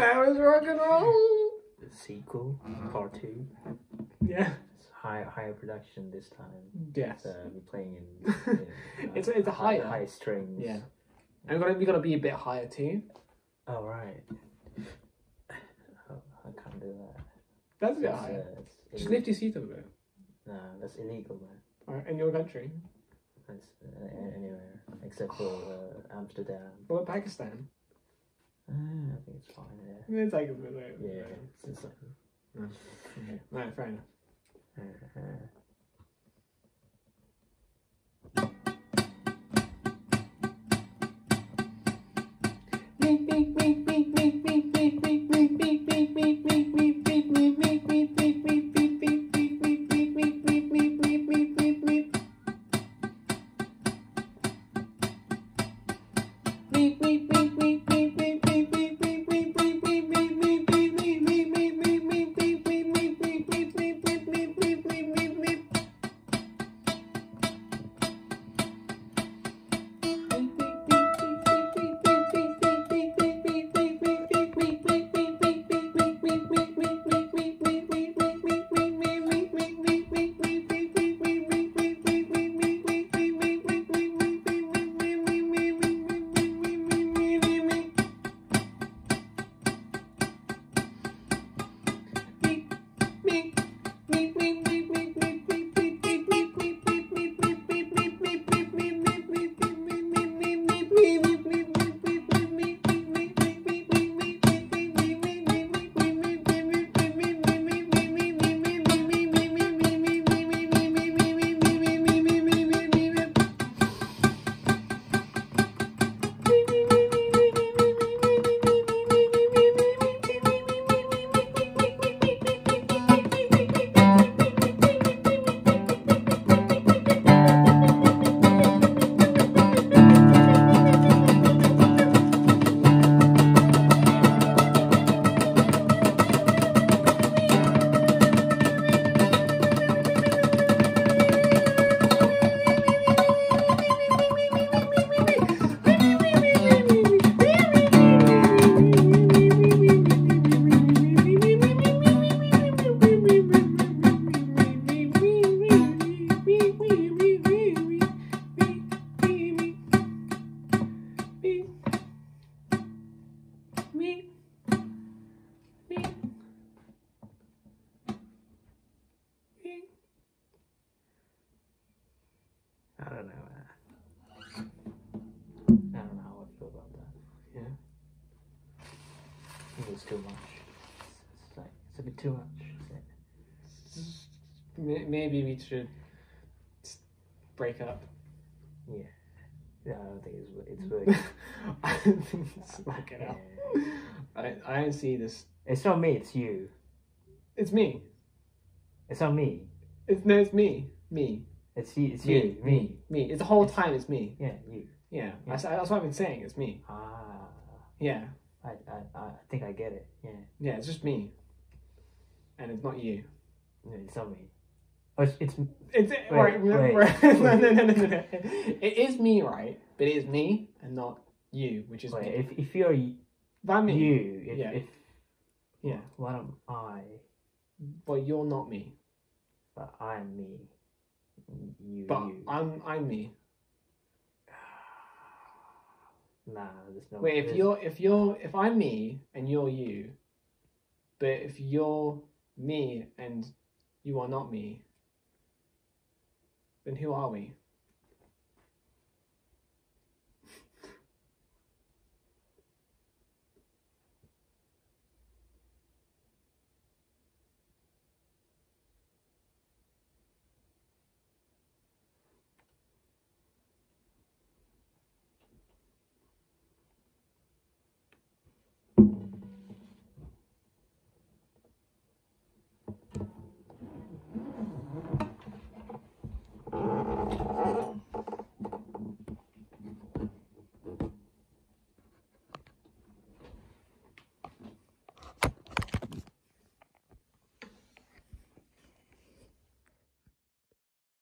That was rock and roll. the sequel, part two. Yeah. It's high higher production this time. Yes. So we're playing in. in, It's- it's a high, higher. high strings. Yeah. And we gotta we gotta be a bit higher too. Oh right. Oh, I can't do that. That's a bit It's, higher. uh, it's Just lift your seat a bit. No, that's illegal, man. Alright, in your country. That's uh, a- anywhere except for uh, Amsterdam. What about Pakistan? Uh, I think it's fine. Yeah. It's like a bit like, Yeah. It's, it's like, Okay. Right, fair enough. uh, I don't know. uh, I don't know how I feel about that. Yeah. I think it's too much. It's, it's like it's a bit too much. Is it? Maybe we should break up. Yeah. Yeah, I don't think it's it's working. I don't think it's working out. Yeah. I, I don't see this. It's not me. It's you. It's me. It's not me. It's no, it's me. Me. It's you. It's Me. you. Me. Me. It's the whole time. It's me. Yeah, you. Yeah. Yeah. That's, that's what I've been saying. It's me. Ah, Yeah. I, I, I think I get it. Yeah. Yeah. It's just me. And it's not you. No, it's not me. Oh, it's, it's It's Wait, right, wait, right. wait. no, no, no, no, no. It is me, right? But it is me and not you, which is wait, me. if if you're y- If you, if, Yeah. if yeah, what am I? but you're not me. But I'm me. You, But you. I'm I'm me. Nah, there's no. Wait, if you're if you're if I'm me and you're you, but if you're me and you are not me, then who are we?